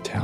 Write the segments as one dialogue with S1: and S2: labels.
S1: Really be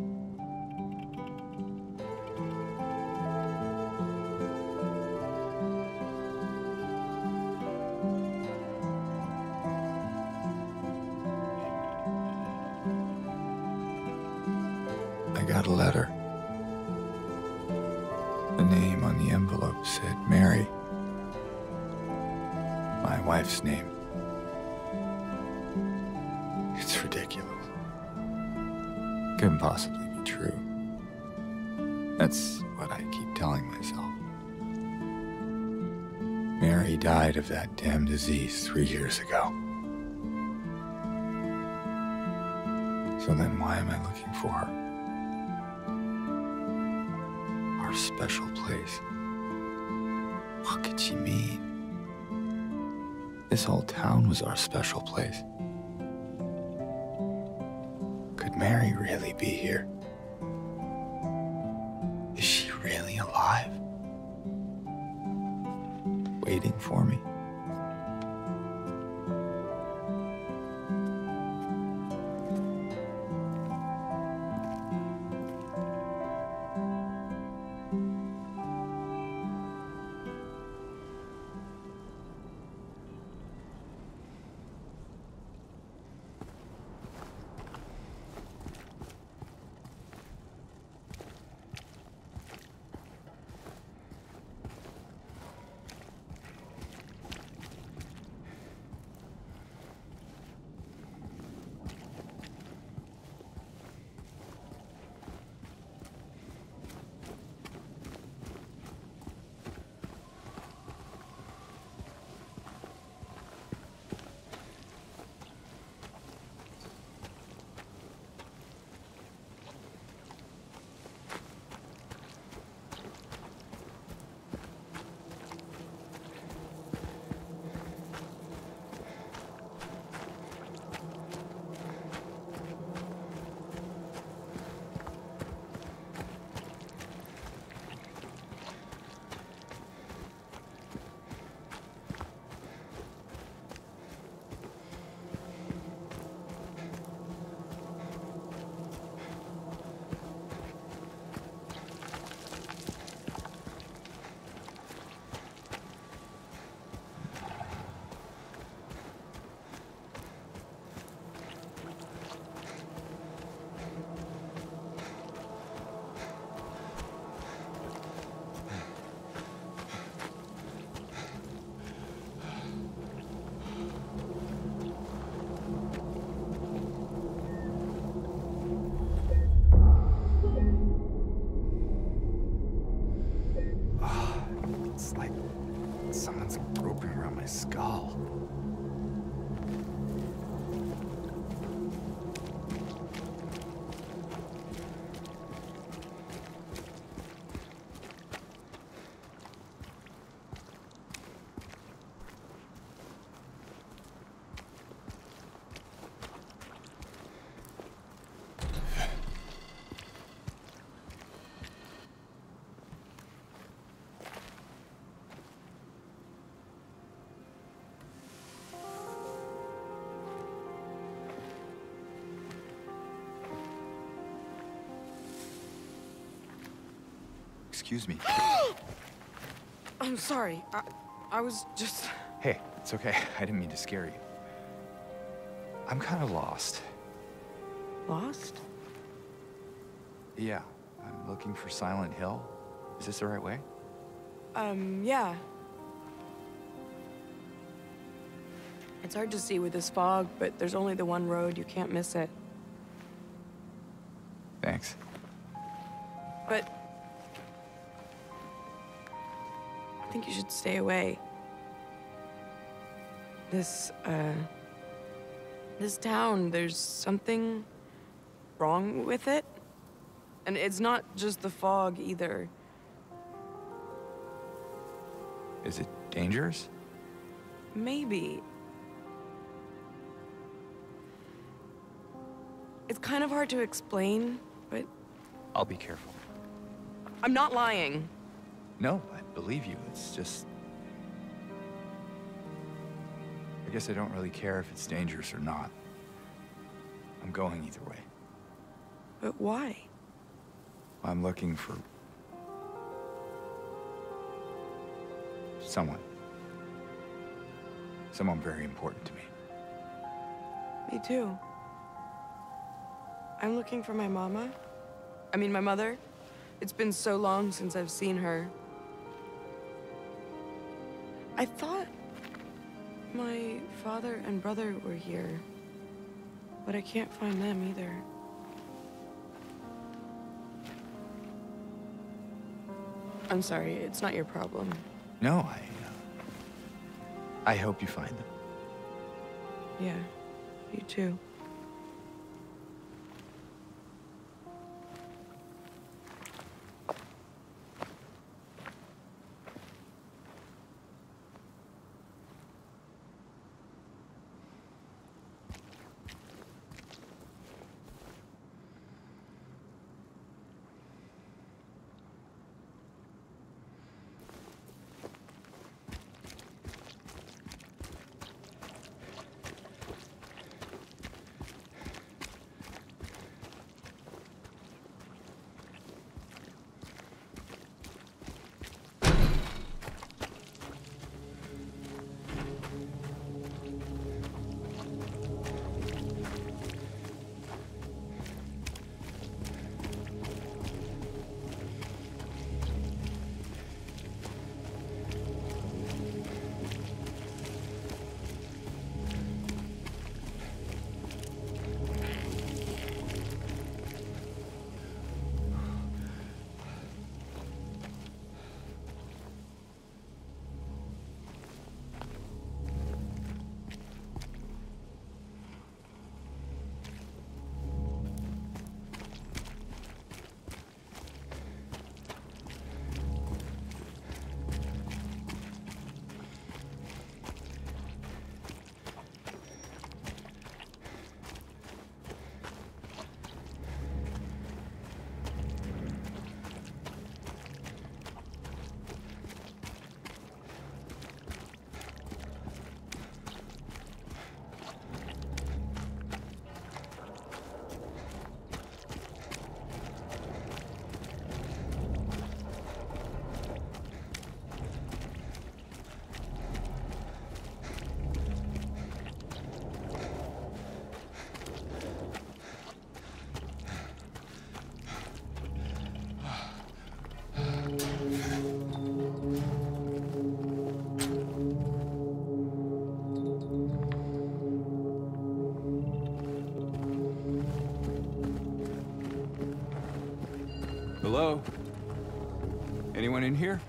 S1: That damn disease three years ago. So then why am I looking for her? Our special place. What could she mean? This whole town was our special place. Could Mary really be here? Is she really alive? Waiting for me? Excuse me.
S2: I'm sorry. I, I was just.
S3: Hey, it's okay. I didn't mean to scare you. I'm kind of lost.
S2: Lost?
S3: Yeah, I'm looking for Silent Hill.
S1: Is this the right way?
S2: Um, yeah. It's hard to see with this fog, but there's only the one road. You can't miss it. Stay away. This, uh... This town, there's something wrong with it. And it's not just the fog, either.
S1: Is it dangerous?
S2: Maybe. It's kind of hard to explain, but
S1: I'll be careful.
S2: I'm not lying.
S1: No, I believe you. It's just... I guess I don't really care if it's dangerous or not. I'm going either way.
S2: But why?
S1: I'm looking for... someone. Someone very important to me.
S2: Me too. I'm looking for my mama. I mean, my mother. It's been so long since I've seen her. I thought my father and brother were here, but I can't find them either. I'm sorry, it's not your problem.
S1: No, I... Uh, I hope you find them.
S2: Yeah, you too.
S1: Hello? Anyone in here?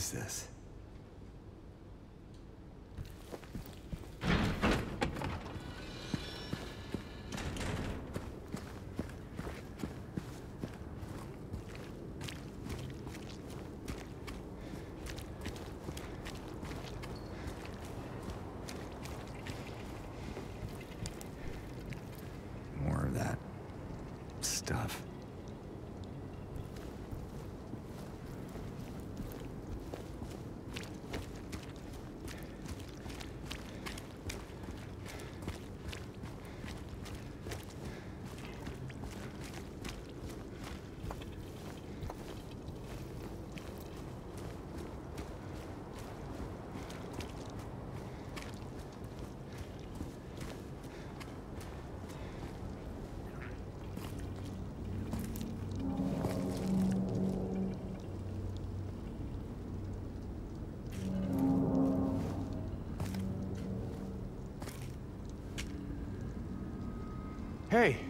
S1: Is this? More of that stuff. Hey,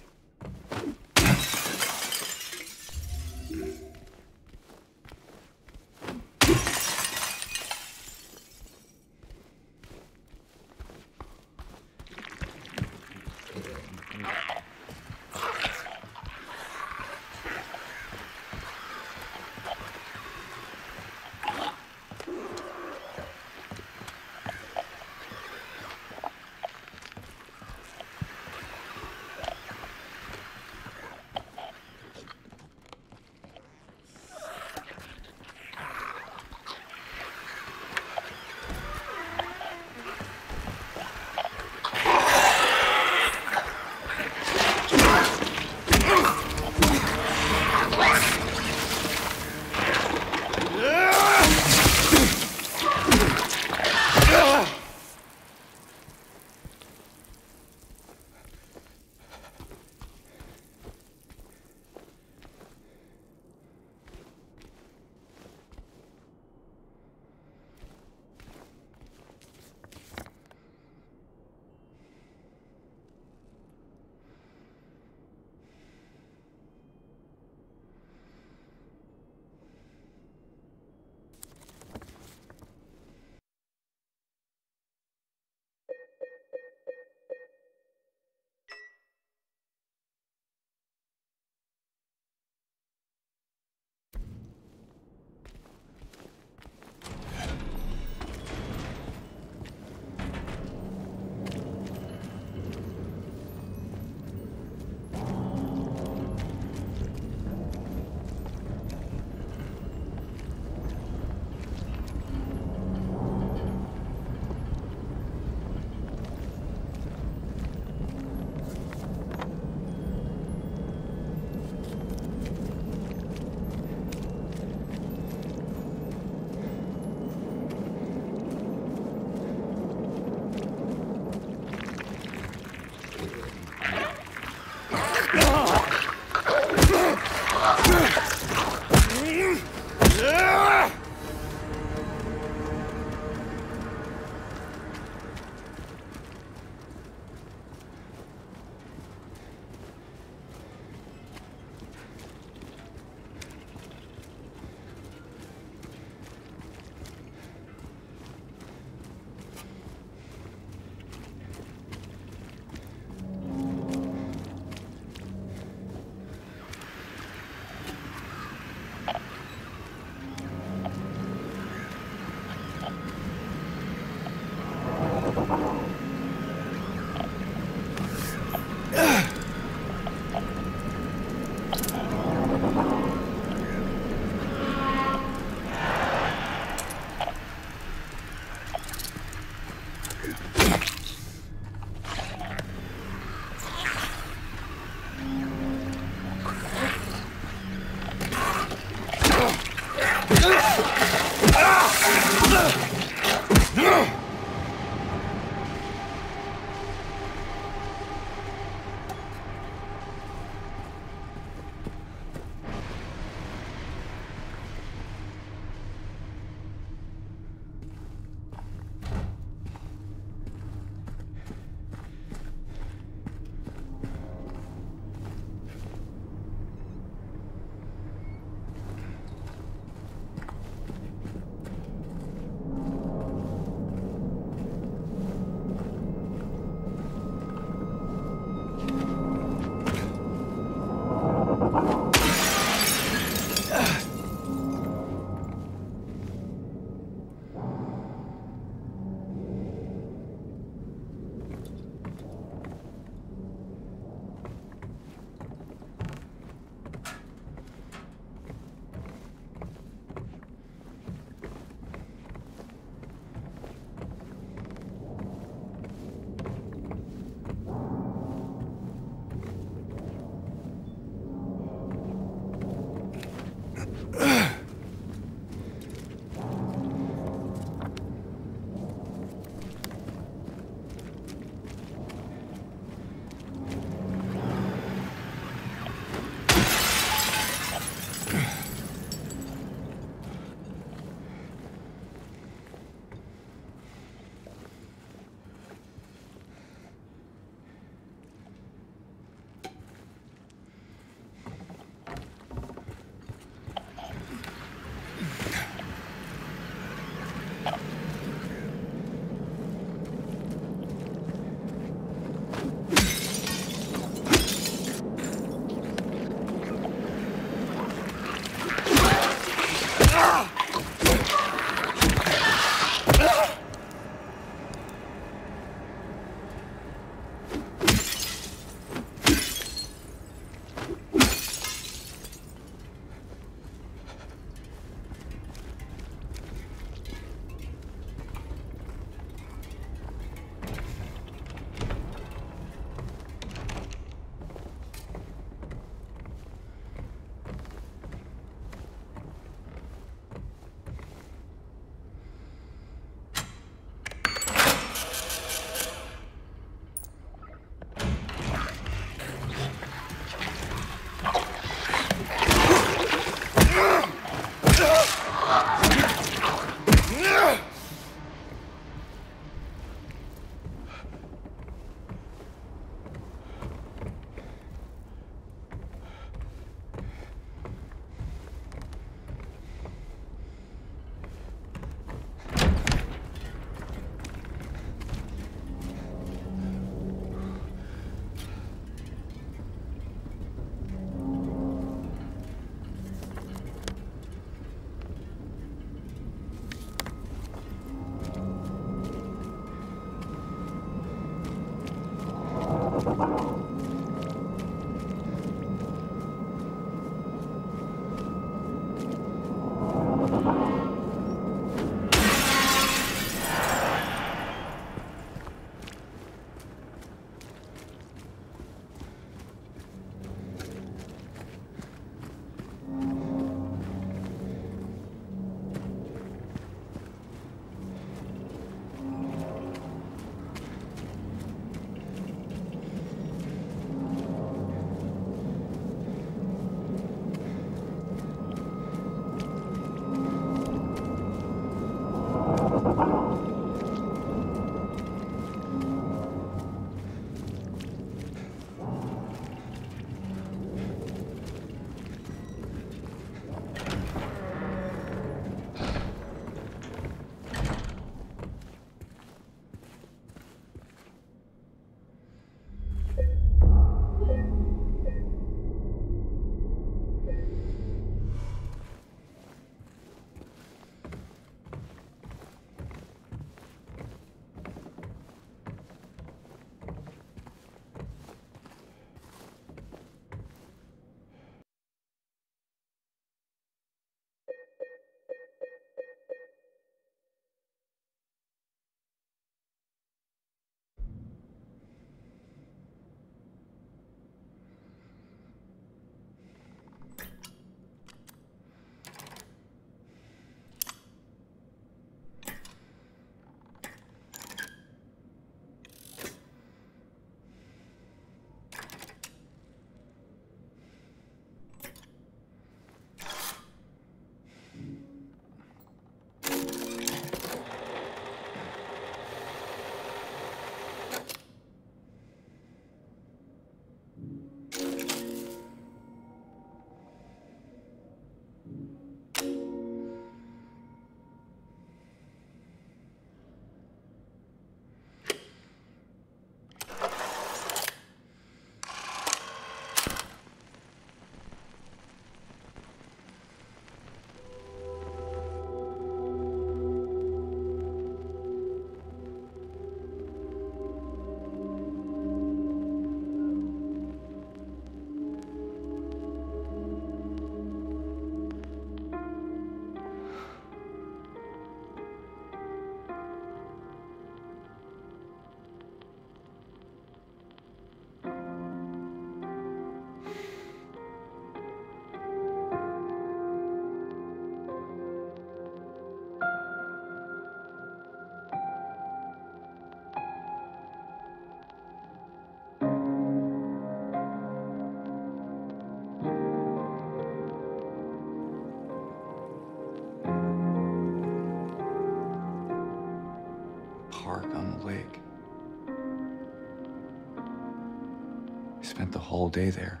S1: the whole day there.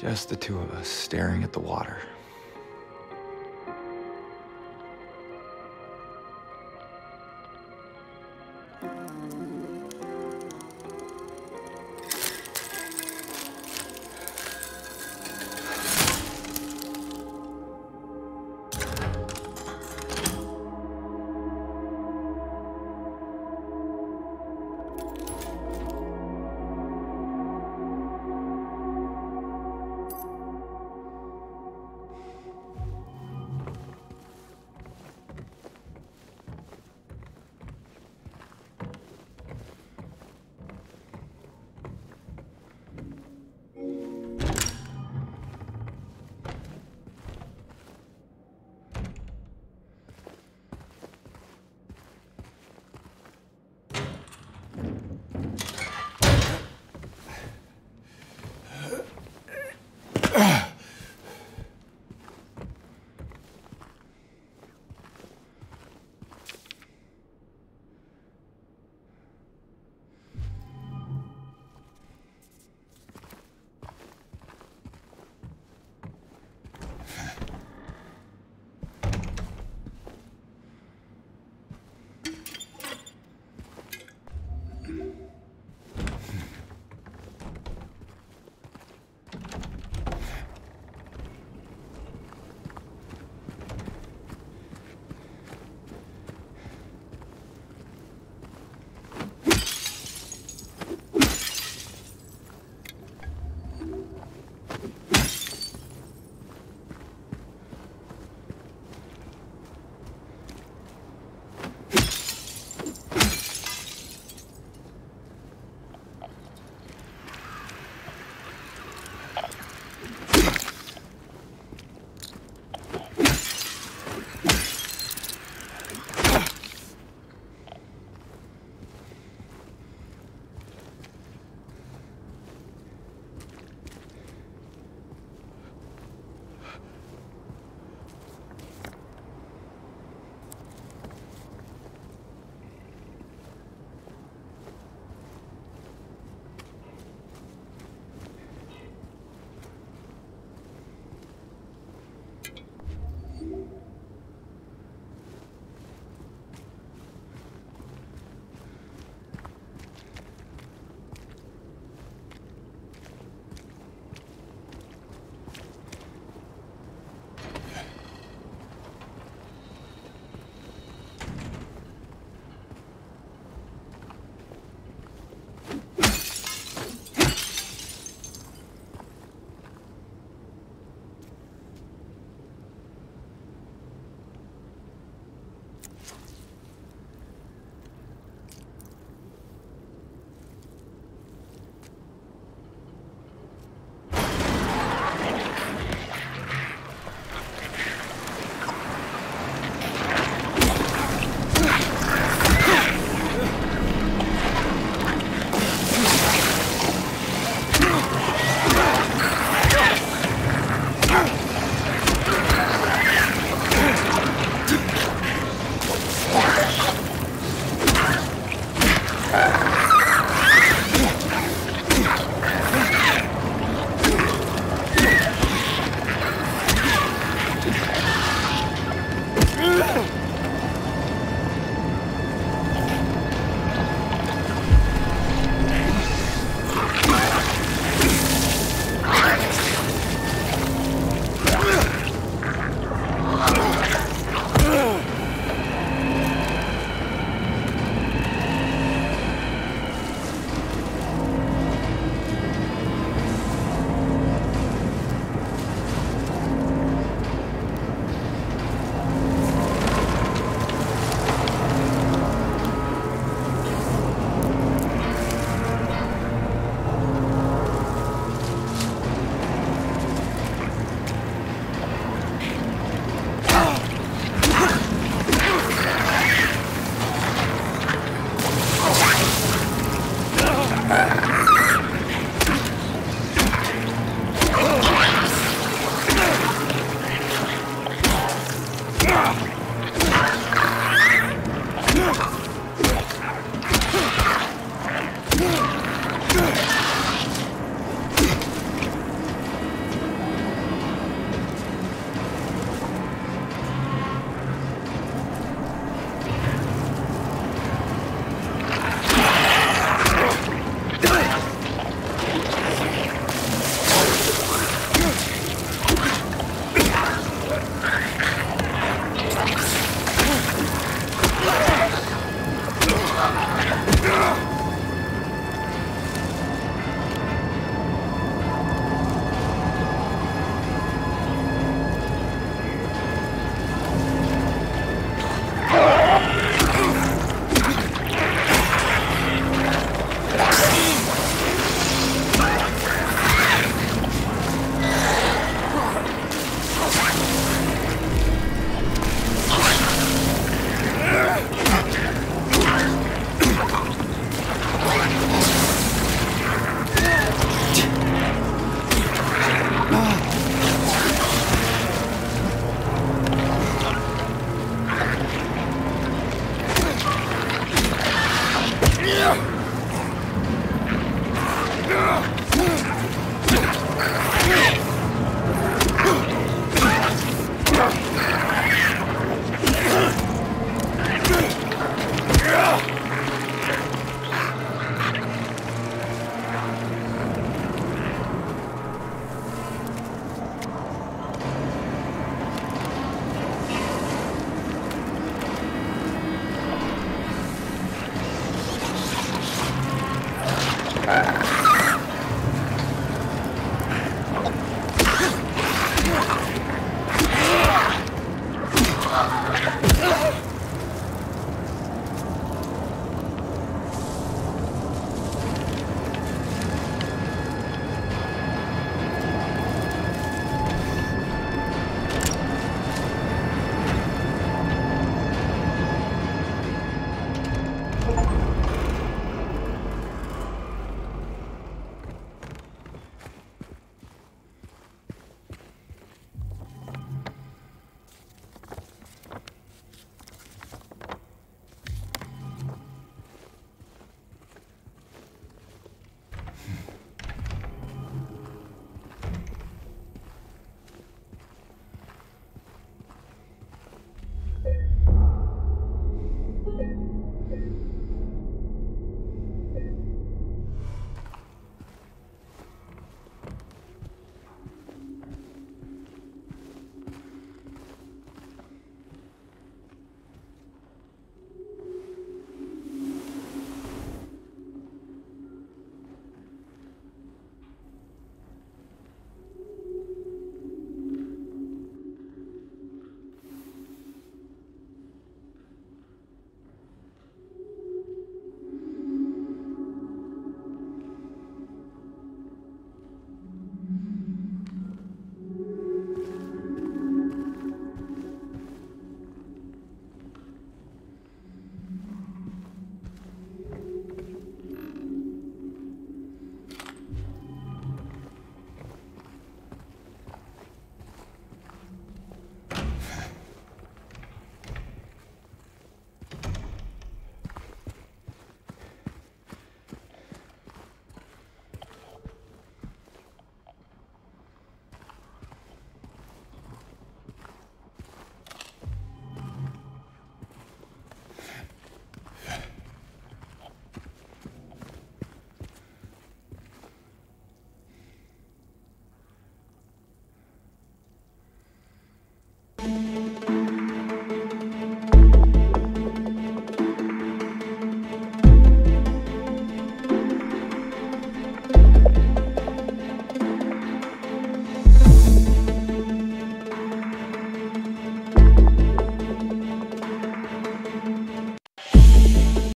S1: Just the two of us staring at the water.